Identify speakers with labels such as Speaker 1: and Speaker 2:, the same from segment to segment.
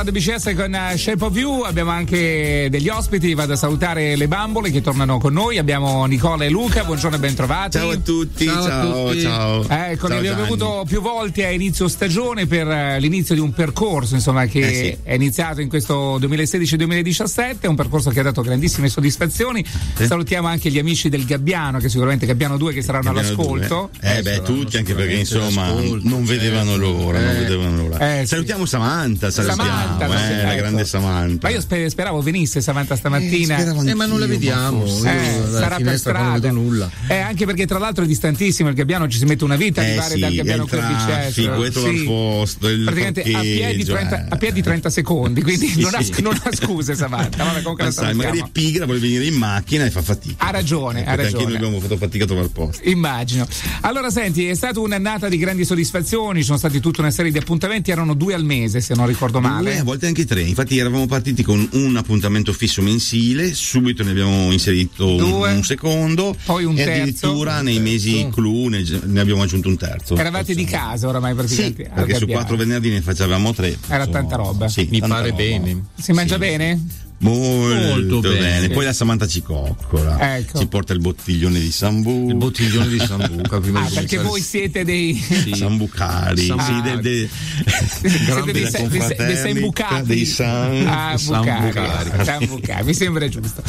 Speaker 1: Radio BCS con uh, Shape of You, abbiamo anche degli ospiti, vado a salutare le bambole che tornano con noi, abbiamo Nicola e Luca, buongiorno e bentrovati.
Speaker 2: Ciao a tutti, ciao, ciao. Tutti. ciao.
Speaker 1: Ecco, ciao, li abbiamo avuto più volte a inizio stagione per uh, l'inizio di un percorso, insomma, che eh sì. è iniziato in questo 2016-2017, un percorso che ha dato grandissime soddisfazioni. Sì. Salutiamo anche gli amici del Gabbiano, che sicuramente Gabbiano 2 che saranno Gabbiano all'ascolto.
Speaker 2: Due. Eh beh, tutti, anche perché insomma non vedevano l'ora, eh. non vedevano l'ora. Eh, salutiamo sì. Samantha, salutiamo. Samantha Samantha, eh, ecco. la grande Samantha.
Speaker 1: Ma io sper- speravo venisse Samantha stamattina.
Speaker 3: Eh, eh ma non la vediamo.
Speaker 1: Eh, sarà per strada.
Speaker 3: nulla.
Speaker 1: Eh, anche perché tra l'altro è distantissimo il Gabbiano, ci si mette una vita a
Speaker 2: eh,
Speaker 1: arrivare
Speaker 2: sì,
Speaker 1: dal Gabbiano
Speaker 2: Corbicesso. Il sì. posto, il
Speaker 1: Praticamente a piedi, 30, a piedi 30 secondi, quindi sì, non, ha, non, ha, scuse Samantha. Vabbè, comunque
Speaker 2: ma sai, magari è pigra, vuole venire in macchina e fa fatica.
Speaker 1: Ha ragione, ha ragione.
Speaker 2: Anche noi abbiamo fatto fatica a trovare il posto.
Speaker 1: Immagino. Allora senti, è stata un'annata di grandi soddisfazioni, ci sono stati tutta una serie di appuntamenti, erano due al mese se non ricordo male.
Speaker 2: Due, a volte anche tre infatti eravamo partiti con un appuntamento fisso mensile, subito ne abbiamo inserito un, un, secondo,
Speaker 1: poi un
Speaker 2: e
Speaker 1: terzo.
Speaker 2: addirittura nei mesi clou ne, ne, abbiamo aggiunto un terzo.
Speaker 1: Eravate di casa oramai praticamente.
Speaker 2: Sì, perché su quattro venerdì ne facevamo tre.
Speaker 1: Era so, tanta roba.
Speaker 2: Sì,
Speaker 3: Mi pare
Speaker 2: roba.
Speaker 3: bene.
Speaker 1: Si mangia sì. bene?
Speaker 2: Molto, Molto bene. bene. Poi la Samantha ci coccola, ecco. ci porta il bottiglione di Sambu.
Speaker 3: Il bottiglione di Sambuca.
Speaker 1: Prima ah, perché voi siete dei
Speaker 2: sì. Sambucari,
Speaker 1: Sam...
Speaker 2: sì, de, de...
Speaker 1: siete dei, dei, dei Sambucati.
Speaker 2: Dei Sam...
Speaker 1: Ah, Sambucari. Sambucari. Mi sembra giusto.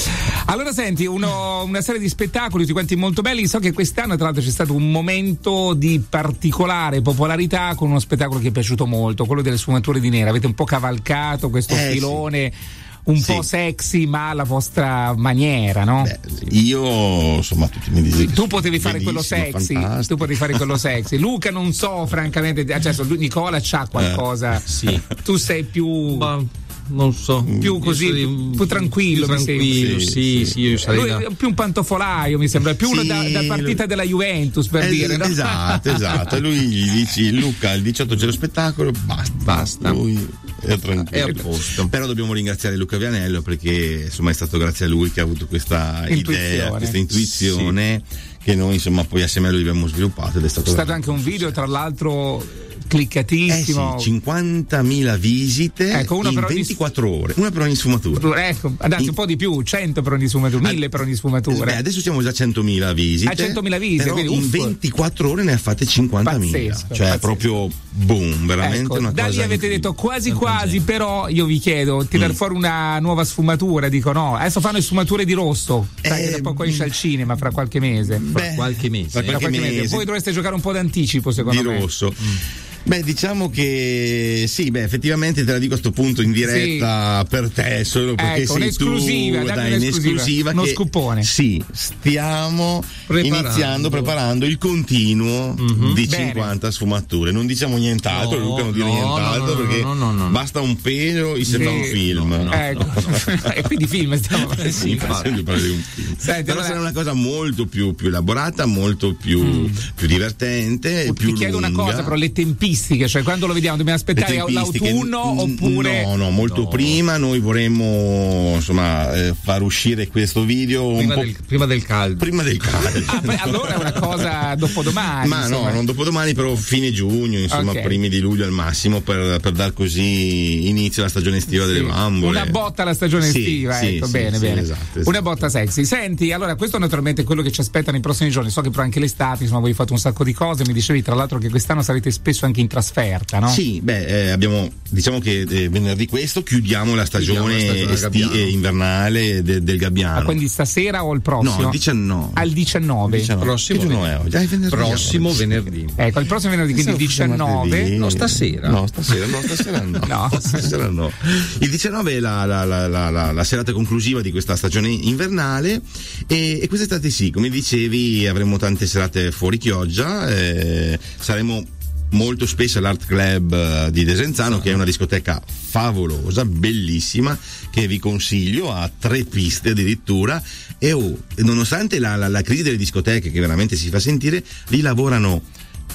Speaker 1: Allora, senti, uno, una serie di spettacoli, tutti quanti molto belli. So che quest'anno, tra l'altro, c'è stato un momento di particolare popolarità con uno spettacolo che è piaciuto molto, quello delle sfumature di nera. Avete un po' cavalcato questo eh, filone. Sì un sì. po' sexy ma alla vostra maniera, no? Beh,
Speaker 2: io insomma tutti mi dicono
Speaker 1: tu potevi fare quello sexy, fantastico. tu potevi fare quello sexy. Luca non so francamente, cioè, Nicola c'ha qualcosa. Eh,
Speaker 3: sì.
Speaker 1: Tu sei più
Speaker 3: ma non so.
Speaker 1: Più così, sarei, più tranquillo.
Speaker 3: Più tranquillo, sì, sì, sì, io sarei
Speaker 1: Lui
Speaker 3: da...
Speaker 1: più un pantofolaio, mi sembra, più uno da, da partita della Juventus per
Speaker 2: es-
Speaker 1: dire. No?
Speaker 2: Esatto, esatto. Lui gli dici Luca, il 18 c'è lo spettacolo, basta.
Speaker 1: Basta.
Speaker 2: Lui è tranquillo.
Speaker 3: È a posto.
Speaker 2: Però dobbiamo ringraziare Luca Vianello perché insomma è stato grazie a lui che ha avuto questa intuizione. idea, questa intuizione. Sì. Che noi insomma poi assieme a lui abbiamo sviluppato ed è stato.
Speaker 1: C'è stato anche un video, tra l'altro cliccatissimo.
Speaker 2: Eh sì, 50.000 visite ecco, una in 24 ogni... ore, una per ogni sfumatura.
Speaker 1: Ecco, anzi in... un po' di più, 100 per ogni sfumatura, 1000 per ogni sfumatura.
Speaker 2: Beh, adesso siamo già a 100.000 visite.
Speaker 1: A 100.000 visite, quindi,
Speaker 2: in 24 ore ne ha fatte 50.000. Pazzesco, cioè pazzesco. proprio boom, veramente
Speaker 1: ecco,
Speaker 2: una
Speaker 1: da
Speaker 2: cosa.
Speaker 1: Da lì avete detto quasi quasi, però io vi chiedo, tirare mm. fuori una nuova sfumatura, dico no, adesso fanno le sfumature di rosso, sai eh, che da poco esce al cinema fra qualche mese.
Speaker 3: Beh, fra qualche mese.
Speaker 1: Fra qualche, qualche mese. mese. Voi dovreste giocare un po' d'anticipo secondo
Speaker 2: di
Speaker 1: me.
Speaker 2: Di rosso. Mm. Beh, diciamo che sì, beh, effettivamente te la dico a questo punto in diretta sì. per te, solo perché
Speaker 1: ecco,
Speaker 2: sei
Speaker 1: un'esclusiva,
Speaker 2: tu,
Speaker 1: dai, un'esclusiva, uno che, scoopone.
Speaker 2: Sì, stiamo preparando. iniziando, preparando il continuo mm-hmm. di Bene. 50 sfumature. Non diciamo nient'altro, no, Luca non dire no, nient'altro
Speaker 3: no,
Speaker 2: perché basta un pelo e si fa un film.
Speaker 1: ecco. e quindi film stiamo
Speaker 2: parlando. sì, di un film. Senti, Però sarà una cosa molto più, più elaborata, molto più, mm. più divertente.
Speaker 1: Ti
Speaker 2: più
Speaker 1: chiedo
Speaker 2: lunga.
Speaker 1: una cosa, però le tempistiche tempistiche? Cioè, quando lo vediamo, dobbiamo aspettare l'autunno oppure.
Speaker 2: No, no, molto no. prima. Noi vorremmo insomma eh, far uscire questo video
Speaker 3: prima, del, prima del, caldo.
Speaker 2: Prima del caldo.
Speaker 1: ah, allora è una cosa dopodomani.
Speaker 2: Ma insomma. no, non dopodomani, però fine giugno, insomma, okay. primi di luglio al massimo per, per dar così inizio alla stagione estiva sì. delle bambole.
Speaker 1: Una botta alla stagione
Speaker 2: sì,
Speaker 1: estiva,
Speaker 2: sì,
Speaker 1: ecco, bene, bene.
Speaker 2: Esatto, esatto.
Speaker 1: Una botta sexy. Senti, allora, questo naturalmente è quello che ci aspetta nei prossimi giorni. So che però anche l'estate, insomma, voi fate un sacco di cose. Mi dicevi, tra l'altro, che quest'anno sarete spesso anche in trasferta, no?
Speaker 2: Sì, beh, eh, abbiamo, diciamo che eh, venerdì questo chiudiamo la stagione, chiudiamo la stagione esti- eh, invernale de- del Gabbiano.
Speaker 1: Ah, quindi stasera o il prossimo?
Speaker 2: No, il 19.
Speaker 1: Al 19.
Speaker 2: 19.
Speaker 3: Prossimo,
Speaker 2: venerdì. È oggi? Ah, venerdì.
Speaker 3: Prossimo venerdì.
Speaker 1: Ecco, il prossimo venerdì, quindi il 19.
Speaker 3: No, stasera.
Speaker 2: No, stasera no, stasera no. no. stasera no. Il 19 è la, la, la, la, serata conclusiva di questa stagione invernale e, e quest'estate sì, come dicevi avremo tante serate fuori Chioggia, eh, saremo molto spesso all'Art Club eh, di Desenzano, che è una discoteca favolosa, bellissima, che vi consiglio, ha tre piste addirittura. E oh, nonostante la, la, la crisi delle discoteche, che veramente si fa sentire, lì lavorano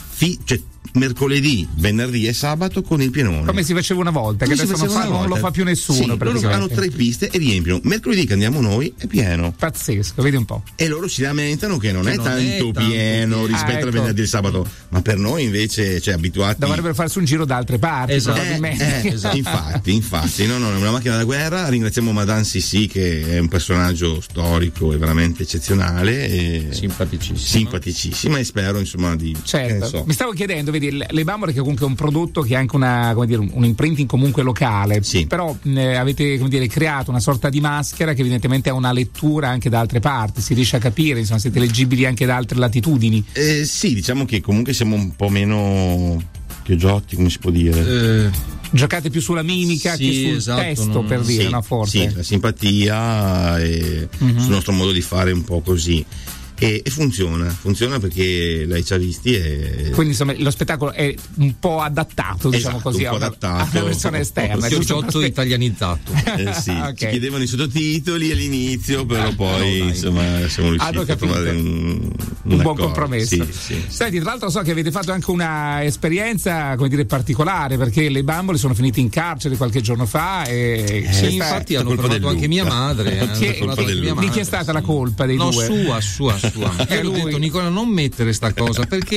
Speaker 2: fi- cioè, mercoledì, venerdì e sabato con il pienone.
Speaker 1: Come si faceva una volta, che
Speaker 2: Come si
Speaker 1: adesso non, fa- non lo fa più nessuno.
Speaker 2: Sì, loro fanno tre piste e riempiono. Mercoledì che andiamo noi è pieno.
Speaker 1: Pazzesco, vedi un po'.
Speaker 2: E loro si lamentano che non,
Speaker 3: Che
Speaker 2: è,
Speaker 3: non
Speaker 2: tanto
Speaker 3: è tanto
Speaker 2: pieno rispetto
Speaker 1: Ah,
Speaker 2: al
Speaker 1: ecco.
Speaker 2: venerdì e sabato. Ma per noi invece, cioè, abituati.
Speaker 1: Dovrebbero farsi un giro da altre parti,
Speaker 3: Esatto.
Speaker 1: probabilmente.
Speaker 2: Eh, eh, infatti, infatti, no, no, è una macchina da guerra. Ringraziamo Madame Sissi che è un personaggio storico e veramente eccezionale. E
Speaker 3: Simpaticissimo.
Speaker 2: simpaticissima e spero insomma di.
Speaker 1: Certo,
Speaker 2: che so.
Speaker 1: mi stavo chiedendo, vedi, le le bambole che comunque è un prodotto che ha anche una, come dire, un imprinting comunque locale,
Speaker 2: Sì.
Speaker 1: però mh, avete come dire, creato una sorta di maschera che evidentemente ha una lettura anche da altre parti, si riesce a capire, insomma siete leggibili anche da altre latitudini.
Speaker 2: Eh, sì, diciamo che comunque siamo un po' meno chioggiotti, come si può dire.
Speaker 3: Eh,
Speaker 1: Giocate più sulla mimica
Speaker 3: Sì,
Speaker 1: che sul
Speaker 3: esatto,
Speaker 1: testo
Speaker 3: non-
Speaker 1: per dire,
Speaker 2: sì,
Speaker 1: no? Forse.
Speaker 2: sì, la simpatia e
Speaker 1: Mhm.
Speaker 2: sul nostro modo di fare un po' così. E, e funziona, funziona perché lei ci ha visti e.
Speaker 1: Quindi insomma lo spettacolo è un po' adattato, diciamo
Speaker 2: Esatto,
Speaker 1: così,
Speaker 2: un po'
Speaker 1: a una,
Speaker 2: adattato.
Speaker 1: a una versione esterna. giusto
Speaker 3: Chioggiotto
Speaker 1: per-
Speaker 3: italianizzato.
Speaker 2: Eh sì,
Speaker 1: Ok.
Speaker 2: ci chiedevano i sottotitoli all'inizio, però poi
Speaker 3: no,
Speaker 2: insomma siamo riusciti a trovare un,
Speaker 1: un buon
Speaker 2: accordo.
Speaker 1: compromesso.
Speaker 2: Sì, sì.
Speaker 1: Senti, tra l'altro so che avete fatto anche una esperienza, come dire, particolare, perché le bambole sono finite in carcere qualche giorno fa e
Speaker 2: Eh,
Speaker 3: Sì, infatti hanno provato anche mia madre. eh,
Speaker 2: colpa
Speaker 3: anche mia
Speaker 2: Luca.
Speaker 1: di chi
Speaker 3: madre,
Speaker 1: è stata
Speaker 3: sì.
Speaker 1: la colpa dei
Speaker 3: no,
Speaker 1: due?
Speaker 3: sua, sua, sua.
Speaker 1: Eh,
Speaker 3: Io ho detto, Nicola, non mettere sta cosa perché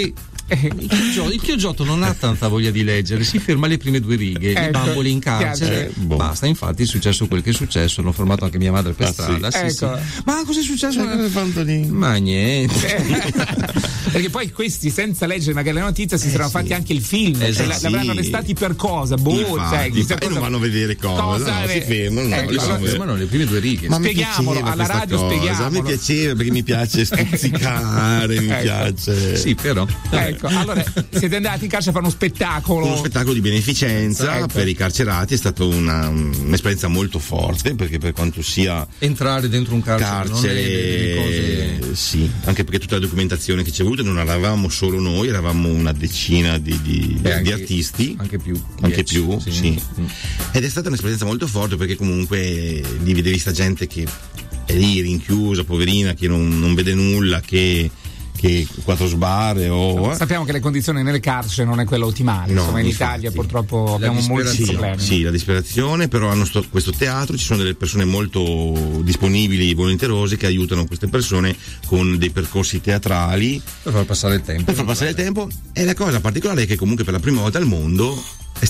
Speaker 3: il chioggiotto, il chioggiotto non ha tanta voglia di leggere, si ferma alle prime due righe,
Speaker 1: Ecco,
Speaker 3: i bamboli in carcere.
Speaker 2: Eh, boh.
Speaker 3: Basta, infatti è successo quel che è successo, hanno fermato anche mia madre per
Speaker 2: Ah, sì.
Speaker 3: strada. Sì,
Speaker 1: Ecco.
Speaker 3: sì. Ma cosa è successo?
Speaker 2: Cosa lì?
Speaker 3: Ma niente.
Speaker 1: perché poi questi senza leggere magari la notizia si saranno fatti anche il film cioè,
Speaker 3: Esatto.
Speaker 1: la- l'avranno
Speaker 2: Sì.
Speaker 1: arrestati per cosa boh
Speaker 2: Infatti,
Speaker 1: cioè,
Speaker 2: infatti,
Speaker 1: cosa-
Speaker 2: non vanno a vedere cosa, no,
Speaker 1: eh,
Speaker 2: si fermano, no,
Speaker 1: ecco,
Speaker 3: fermano le prime due righe.
Speaker 2: Ma mi
Speaker 1: Spieghiamolo,
Speaker 2: piaceva
Speaker 1: alla radio
Speaker 2: cosa,
Speaker 1: spieghiamolo.
Speaker 2: Mi piaceva perché mi piace stuzzicare, mi
Speaker 1: Ecco.
Speaker 2: piace.
Speaker 3: Sì, però.
Speaker 1: ecco allora siete andati in carcere a fare uno spettacolo
Speaker 2: Uno spettacolo di beneficenza
Speaker 1: Ecco.
Speaker 2: per i carcerati è stata una, un'esperienza molto forte perché per quanto sia
Speaker 3: Entrare dentro un carcere, non è delle
Speaker 2: carcere,
Speaker 3: cose.
Speaker 2: sì, anche perché tutta la documentazione che c'è avuta non eravamo solo noi, eravamo una decina di, di-
Speaker 3: Beh,
Speaker 2: di
Speaker 3: anche-
Speaker 2: artisti.
Speaker 3: Anche più.
Speaker 2: Anche
Speaker 3: Dieci,
Speaker 2: più, sì.
Speaker 3: Mm.
Speaker 2: Ed è stata un'esperienza molto forte perché comunque lì vedevi sta gente che è lì rinchiusa, poverina, che non, non vede nulla, che, che quattro sbarre o...
Speaker 1: sappiamo che le condizioni nelle carceri non è quella ottimale
Speaker 2: No,
Speaker 1: insomma in
Speaker 2: infatti.
Speaker 1: Italia purtroppo abbiamo molti problemi
Speaker 2: sì, la disperazione, però hanno sto- questo teatro, ci sono delle persone molto disponibili, volenterose che aiutano queste persone con dei percorsi teatrali
Speaker 3: Per far passare il tempo.
Speaker 2: per far passare il tempo. E la cosa particolare è che comunque per la prima volta al mondo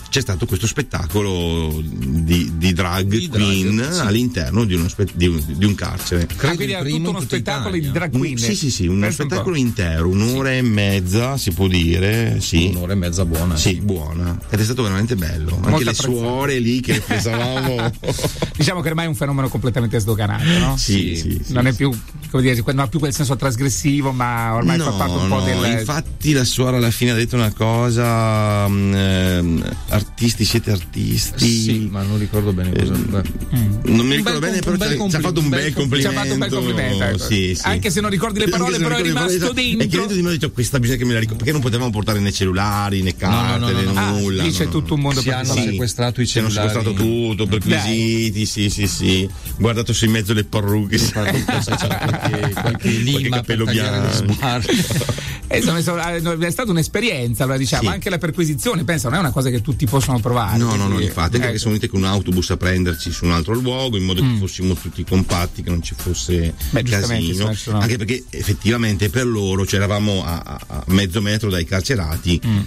Speaker 2: c'è stato questo spettacolo di, di drag
Speaker 3: Di drag,
Speaker 2: queen
Speaker 3: sì.
Speaker 2: all'interno di, uno spe- di un- di un carcere.
Speaker 1: Ah,
Speaker 3: Credo
Speaker 1: quindi
Speaker 3: il
Speaker 1: era tutto uno spettacolo
Speaker 3: Italia.
Speaker 1: di drag
Speaker 2: Un-
Speaker 1: queen
Speaker 2: sì, sì, sì, uno
Speaker 1: Pensa un po'.
Speaker 2: spettacolo intero, un'ora e mezza si può dire, sì.
Speaker 3: Un'ora e mezza buona.
Speaker 2: Sì, buona. Ed è stato veramente bello. Anche
Speaker 1: Molto
Speaker 2: le
Speaker 1: apprezzato.
Speaker 2: suore lì che pensavamo.
Speaker 1: diciamo che ormai è un fenomeno completamente sdoganato no?
Speaker 2: sì, sì, sì,
Speaker 1: non è
Speaker 2: sì.
Speaker 1: più come dire, non ha più quel senso trasgressivo ma ormai
Speaker 2: no,
Speaker 1: fa parte un po'
Speaker 2: no,
Speaker 1: del
Speaker 2: Infatti la suora alla fine ha detto una cosa. mm, ehm, artisti siete artisti.
Speaker 3: Sì, ma non ricordo bene cosa. beh.
Speaker 2: Non mi ricordo bene, però ci ha- fatto un bel complimento.
Speaker 1: ci ha fatto un bel complimento ecco.
Speaker 2: Sì, sì.
Speaker 1: anche se non ricordi le parole però è rimasto
Speaker 2: parole,
Speaker 1: dentro
Speaker 2: E che dentro di me ho detto questa bisogna che me la ricordo. Perché non potevamo portare né cellulari né carte né
Speaker 3: no.
Speaker 1: Ah,
Speaker 2: nulla.
Speaker 1: lì c'è tutto un mondo
Speaker 3: Si hanno sequestrato i
Speaker 2: Ci hanno
Speaker 3: cellulari.
Speaker 2: sequestrato tutto, perquisiti, sì, sì, sì. Guardato su in mezzo le parrucche.
Speaker 3: qualche, lima per
Speaker 2: capello
Speaker 3: tagliare le
Speaker 2: bianco.
Speaker 1: Eh, insomma, è stata un'esperienza allora diciamo
Speaker 2: Sì.
Speaker 1: anche la perquisizione pensa non è una cosa che tutti possono provare
Speaker 2: No, no, no, infatti, anche
Speaker 1: ecco.
Speaker 2: che sono venuti con un autobus a prenderci su un altro luogo in modo che
Speaker 1: Mm.
Speaker 2: fossimo tutti compatti, che non ci fosse
Speaker 1: Beh,
Speaker 2: casino. Anche perché effettivamente per loro, cioè eravamo a, a- a mezzo metro dai carcerati,
Speaker 1: Mm.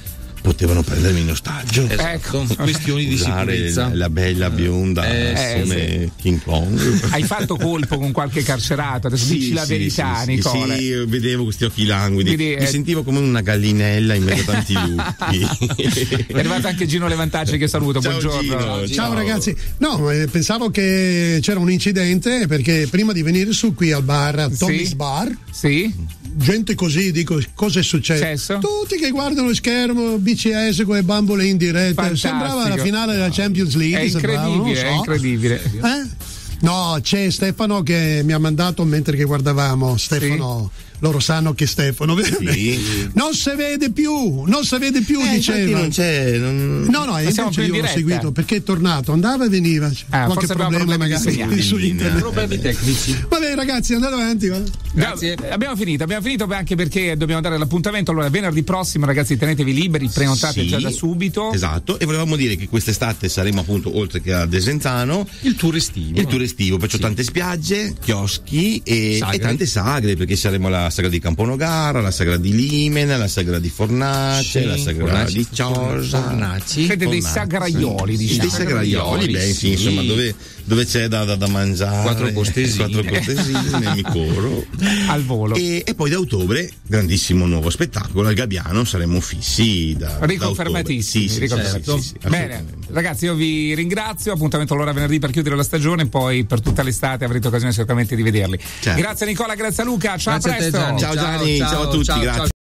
Speaker 2: Potevano prendermi in ostaggio.
Speaker 1: Ecco.
Speaker 3: Questioni di sicurezza.
Speaker 2: la, la bella bionda
Speaker 3: Eh,
Speaker 2: come King Kong.
Speaker 1: hai fatto colpo con qualche carcerato adesso
Speaker 2: Sì,
Speaker 1: dici la
Speaker 2: sì,
Speaker 1: verità
Speaker 2: sì,
Speaker 1: Nicola
Speaker 2: Sì, io vedevo questi occhi languidi.
Speaker 1: Quindi,
Speaker 2: Mi
Speaker 1: eh,
Speaker 2: sentivo come una gallinella in mezzo a tanti lupi.
Speaker 1: è arrivato anche Gino Levantacci che saluto
Speaker 2: Ciao,
Speaker 1: buongiorno
Speaker 2: Gino.
Speaker 4: Ciao ragazzi, no, eh, pensavo che c'era un incidente perché prima di venire su qui al bar, a Tommy's
Speaker 1: Sì?
Speaker 4: Bar,
Speaker 1: sì
Speaker 4: gente così, dico, cosa è successo?
Speaker 1: Successo?
Speaker 4: Tutti che guardano lo schermo, BCS con le bambole in diretta,
Speaker 1: Fantastico.
Speaker 4: sembrava la finale della Champions League.
Speaker 1: è
Speaker 4: sembrava,
Speaker 1: incredibile è
Speaker 4: so.
Speaker 1: incredibile
Speaker 4: Eh? No, c'è Stefano che mi ha mandato mentre che guardavamo, Stefano loro sanno che Stefano
Speaker 2: Sì.
Speaker 4: non si vede più, non si vede più,
Speaker 2: Eh,
Speaker 4: diceva.
Speaker 2: non c'è. non-
Speaker 4: No, no, invece io l'ho seguito perché è tornato, andava e veniva.
Speaker 1: Ah,
Speaker 4: qualche problema magari su
Speaker 2: linea.
Speaker 4: internet.
Speaker 3: Problemi tecnici.
Speaker 4: Vabbè, ragazzi, andate avanti. va.
Speaker 3: Grazie.
Speaker 1: Da- abbiamo finito, abbiamo finito anche perché dobbiamo dare l'appuntamento. Allora, venerdì prossimo, ragazzi, tenetevi liberi, prenotate
Speaker 2: Sì,
Speaker 1: già da subito.
Speaker 2: Esatto, e volevamo dire che quest'estate saremo appunto oltre che a Desenzano
Speaker 3: Il tour estivo.
Speaker 2: il tour estivo, perciò
Speaker 3: Sì.
Speaker 2: tante spiagge, chioschi e, e tante sagre, perché saremo alla sagra di Camponogara, la sagra di Limena, la sagra di Fornace,
Speaker 3: Sì,
Speaker 2: la sagra
Speaker 3: Fornaci,
Speaker 2: di Ciosa.
Speaker 3: Fornaci.
Speaker 1: Siete dei sagraioli, diciamo.
Speaker 2: dei sagraioli, beh, sì. insomma, dove, dove c'è da, da- da mangiare.
Speaker 3: Quattro costesine.
Speaker 2: Quattro costesine, mi coro.
Speaker 1: Al volo.
Speaker 2: E, e poi da ottobre, grandissimo nuovo spettacolo, al Gabbiano saremo fissi da, da
Speaker 1: Riconfermatissimi,
Speaker 2: ottobre. Sì, sì,
Speaker 1: riconfermatissimi.
Speaker 2: sì, sì, sì,
Speaker 1: Bene, ragazzi, io vi ringrazio. Appuntamento allora venerdì per chiudere la stagione, poi per tutta l'estate avrete occasione sicuramente di vederli.
Speaker 2: Certo.
Speaker 1: Grazie Nicola, grazie a Luca. Ciao,
Speaker 3: Grazie a te,
Speaker 1: presto.
Speaker 3: Gianni.
Speaker 2: Ciao Gianni, ciao,
Speaker 3: Ciao,
Speaker 2: a tutti,
Speaker 3: ciao,
Speaker 2: grazie.
Speaker 3: ciao.